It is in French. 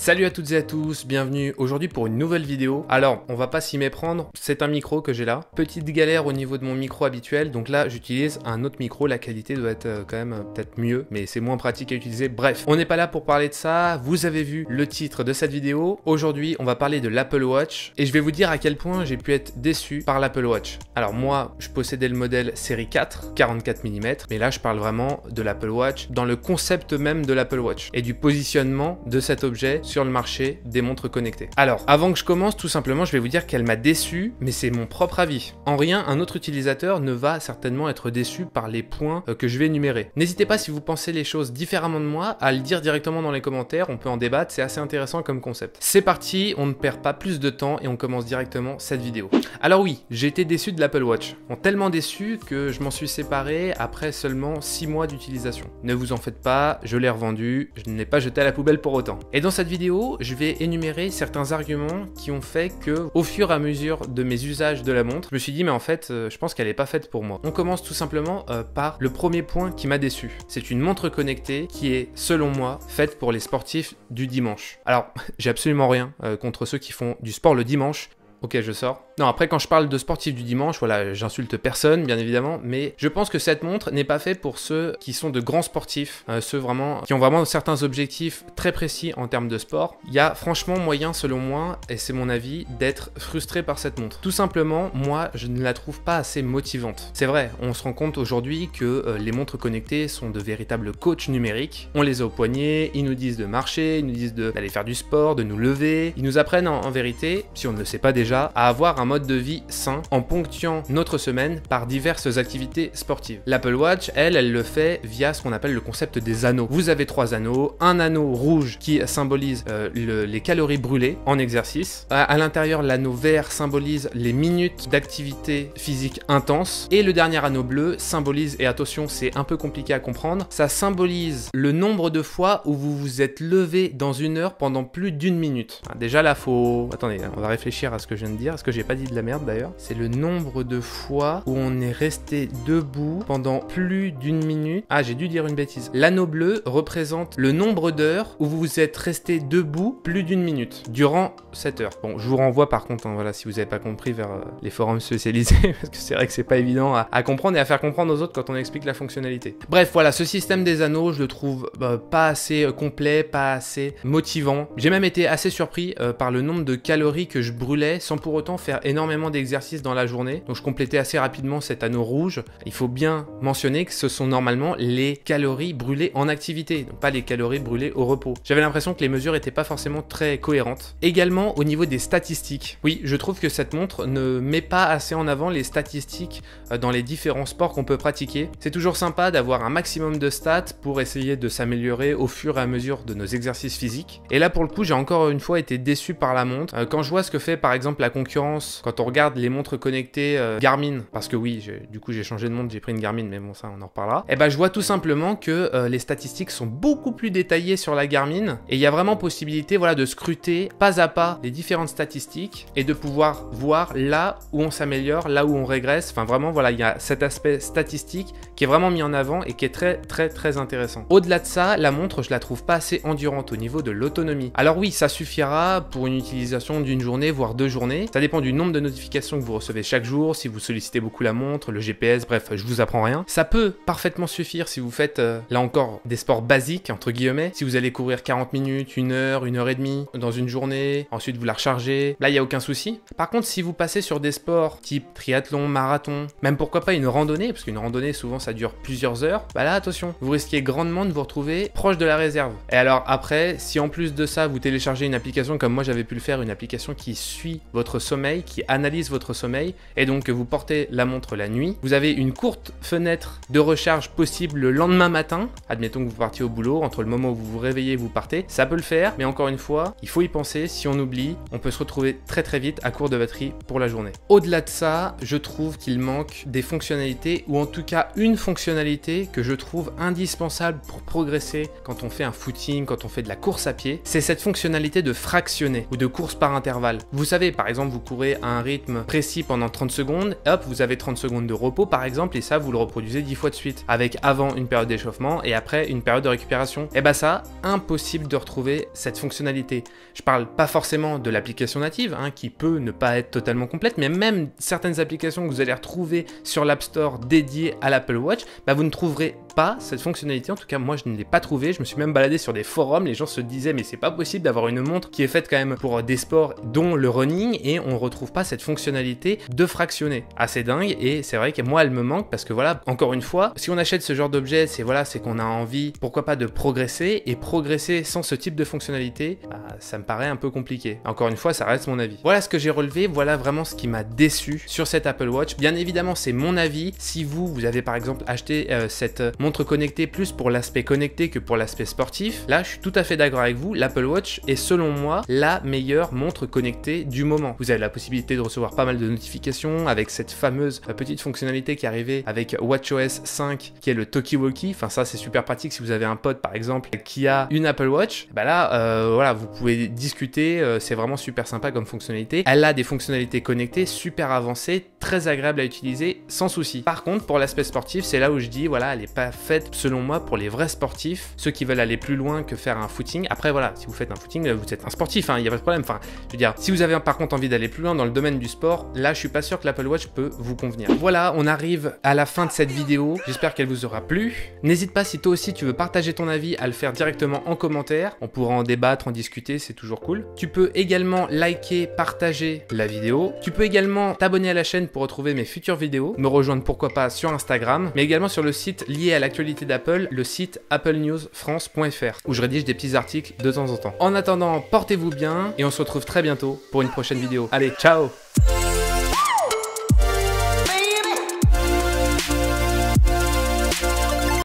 Salut à toutes et à tous, bienvenue aujourd'hui pour une nouvelle vidéo. Alors, on va pas s'y méprendre, c'est un micro que j'ai là. Petite galère au niveau de mon micro habituel, donc là j'utilise un autre micro, la qualité doit être euh, quand même euh, peut-être mieux, mais c'est moins pratique à utiliser. Bref, on n'est pas là pour parler de ça, vous avez vu le titre de cette vidéo. Aujourd'hui, on va parler de l'Apple Watch, et je vais vous dire à quel point j'ai pu être déçu par l'Apple Watch. Alors moi, je possédais le modèle série 4, 44 mm, mais là je parle vraiment de l'Apple Watch, dans le concept même de l'Apple Watch, et du positionnement de cet objet sur le marché des montres connectées. Alors, avant que je commence, tout simplement, je vais vous dire qu'elle m'a déçu, mais c'est mon propre avis. En rien, un autre utilisateur ne va certainement être déçu par les points euh, que je vais énumérer. N'hésitez pas si vous pensez les choses différemment de moi à le dire directement dans les commentaires, on peut en débattre, c'est assez intéressant comme concept. C'est parti, on ne perd pas plus de temps et on commence directement cette vidéo. Alors oui, j'ai été déçu de l'Apple Watch. Tellement déçu que je m'en suis séparé après seulement 6 mois d'utilisation. Ne vous en faites pas, je l'ai revendu, je ne l'ai pas jeté à la poubelle pour autant. Et dans cette vidéo, je vais énumérer certains arguments qui ont fait que, au fur et à mesure de mes usages de la montre, je me suis dit, mais en fait, euh, je pense qu'elle n'est pas faite pour moi. On commence tout simplement euh, par le premier point qui m'a déçu. C'est une montre connectée qui est, selon moi, faite pour les sportifs du dimanche. Alors, j'ai absolument rien euh, contre ceux qui font du sport le dimanche. Ok, je sors. Non, après, quand je parle de sportifs du dimanche, voilà, j'insulte personne, bien évidemment, mais je pense que cette montre n'est pas faite pour ceux qui sont de grands sportifs, euh, ceux vraiment qui ont vraiment certains objectifs très précis en termes de sport. Il y a franchement moyen, selon moi, et c'est mon avis, d'être frustré par cette montre. Tout simplement, moi, je ne la trouve pas assez motivante. C'est vrai, on se rend compte aujourd'hui que euh, les montres connectées sont de véritables coachs numériques. On les a au poignet, ils nous disent de marcher, ils nous disent d'aller faire du sport, de nous lever. Ils nous apprennent en, en vérité, si on ne le sait pas déjà, à avoir un mode de vie sain en ponctuant notre semaine par diverses activités sportives. L'Apple Watch, elle, elle le fait via ce qu'on appelle le concept des anneaux. Vous avez trois anneaux, un anneau rouge qui symbolise euh, les calories brûlées en exercice. À, l'intérieur, l'anneau vert symbolise les minutes d'activité physique intense. Et le dernier anneau bleu symbolise, et attention, c'est un peu compliqué à comprendre, ça symbolise le nombre de fois où vous vous êtes levé dans une heure pendant plus d'une minute. Déjà là, faut... Attendez, on va réfléchir à ce que je viens de dire. Est-ce que j'ai pas dit de la merde d'ailleurs C'est le nombre de fois où on est resté debout pendant plus d'une minute. Ah, j'ai dû dire une bêtise. L'anneau bleu représente le nombre d'heures où vous vous êtes resté debout plus d'une minute durant cette heure. Bon, je vous renvoie par contre, hein, voilà, si vous n'avez pas compris, vers euh, les forums spécialisés, parce que c'est vrai que c'est pas évident à, comprendre et à faire comprendre aux autres quand on explique la fonctionnalité. Bref, voilà, ce système des anneaux, je le trouve bah, pas assez euh, complet, pas assez motivant. J'ai même été assez surpris euh, par le nombre de calories que je brûlais sans pour autant faire énormément d'exercices dans la journée. Donc je complétais assez rapidement cet anneau rouge. Il faut bien mentionner que ce sont normalement les calories brûlées en activité, donc pas les calories brûlées au repos. J'avais l'impression que les mesures n'étaient pas forcément très cohérentes. Également au niveau des statistiques. Oui, je trouve que cette montre ne met pas assez en avant les statistiques euh, dans les différents sports qu'on peut pratiquer. C'est toujours sympa d'avoir un maximum de stats pour essayer de s'améliorer au fur et à mesure de nos exercices physiques. Et là pour le coup, j'ai encore une fois été déçu par la montre. Euh, quand je vois ce que fait par exemple la concurrence quand on regarde les montres connectées euh, Garmin, parce que oui, du coup j'ai changé de montre, j'ai pris une Garmin, mais bon ça on en reparlera, et eh ben je vois tout simplement que euh, les statistiques sont beaucoup plus détaillées sur la Garmin, et il y a vraiment possibilité voilà, de scruter pas à pas les différentes statistiques, et de pouvoir voir là où on s'améliore, là où on régresse, enfin vraiment voilà, il y a cet aspect statistique qui est vraiment mis en avant et qui est très très très intéressant. Au-delà de ça, la montre je la trouve pas assez endurante au niveau de l'autonomie. Alors oui, ça suffira pour une utilisation d'une journée, voire deux journées, ça dépend du nombre de notifications que vous recevez chaque jour, si vous sollicitez beaucoup la montre, le GPS, bref, je vous apprends rien. Ça peut parfaitement suffire si vous faites, euh, là encore, des sports basiques, entre guillemets. Si vous allez courir 40 minutes, une heure, une heure et demie dans une journée, ensuite vous la rechargez, là, il n'y a aucun souci. Par contre, si vous passez sur des sports type triathlon, marathon, même pourquoi pas une randonnée, parce qu'une randonnée, souvent, ça dure plusieurs heures, bah là, attention, vous risquez grandement de vous retrouver proche de la réserve. Et alors, après, si en plus de ça, vous téléchargez une application comme moi j'avais pu le faire, une application qui suit votre sommeil, qui analyse votre sommeil et donc que vous portez la montre la nuit. Vous avez une courte fenêtre de recharge possible le lendemain matin. Admettons que vous partiez au boulot, entre le moment où vous vous réveillez et vous partez. Ça peut le faire, mais encore une fois, il faut y penser. Si on oublie, on peut se retrouver très très vite à court de batterie pour la journée. Au-delà de ça, je trouve qu'il manque des fonctionnalités ou en tout cas une fonctionnalité que je trouve indispensable pour progresser quand on fait un footing, quand on fait de la course à pied. C'est cette fonctionnalité de fractionner ou de course par intervalle. Vous savez, par exemple vous courez à un rythme précis pendant 30 secondes, hop, vous avez 30 secondes de repos par exemple, et ça vous le reproduisez 10 fois de suite, avec avant une période d'échauffement et après une période de récupération. Et bah ça, impossible de retrouver cette fonctionnalité. Je parle pas forcément de l'application native, hein, qui peut ne pas être totalement complète, mais même certaines applications que vous allez retrouver sur l'App Store dédiées à l'Apple Watch, bah vous ne trouverez pas cette fonctionnalité. En tout cas, moi, je ne l'ai pas trouvé. Je me suis même baladé sur des forums. Les gens se disaient, mais c'est pas possible d'avoir une montre qui est faite quand même pour des sports, dont le running, et on retrouve pas cette fonctionnalité de fractionner. Assez dingue. Et c'est vrai que moi, elle me manque parce que voilà, encore une fois, si on achète ce genre d'objet, c'est voilà, c'est qu'on a envie, pourquoi pas, de progresser. Et progresser sans ce type de fonctionnalité, bah, ça me paraît un peu compliqué. Encore une fois, ça reste mon avis. Voilà ce que j'ai relevé. Voilà vraiment ce qui m'a déçu sur cette Apple Watch. Bien évidemment, c'est mon avis. Si vous, vous avez par exemple acheté euh, cette montre connectée plus pour l'aspect connecté que pour l'aspect sportif, là je suis tout à fait d'accord avec vous, l'Apple Watch est selon moi la meilleure montre connectée du moment. Vous avez la possibilité de recevoir pas mal de notifications avec cette fameuse euh, petite fonctionnalité qui est arrivée avec WatchOS 5 qui est le Talkie-Walkie. Enfin ça c'est super pratique si vous avez un pote par exemple qui a une Apple Watch. Bah là euh, voilà vous pouvez discuter, euh, c'est vraiment super sympa comme fonctionnalité. Elle a des fonctionnalités connectées super avancées, très agréables à utiliser sans souci. Par contre pour l'aspect sportif c'est là où je dis voilà elle est pas faite selon moi pour les vrais sportifs, ceux qui veulent aller plus loin que faire un footing. Après voilà, si vous faites un footing, vous êtes un sportif, hein, il n'y a pas de problème. Enfin, je veux dire, si vous avez par contre envie d'aller plus loin dans le domaine du sport, là je suis pas sûr que l'Apple Watch peut vous convenir. Voilà, on arrive à la fin de cette vidéo. J'espère qu'elle vous aura plu. N'hésite pas si toi aussi tu veux partager ton avis à le faire directement en commentaire. On pourra en débattre, en discuter, c'est toujours cool. Tu peux également liker, partager la vidéo. Tu peux également t'abonner à la chaîne pour retrouver mes futures vidéos, me rejoindre pourquoi pas sur Instagram, mais également sur le site lié à l'actualité d'Apple, le site applenewsfrance.fr, où je rédige des petits articles de temps en temps. En attendant, portez-vous bien et on se retrouve très bientôt pour une prochaine vidéo. Allez, ciao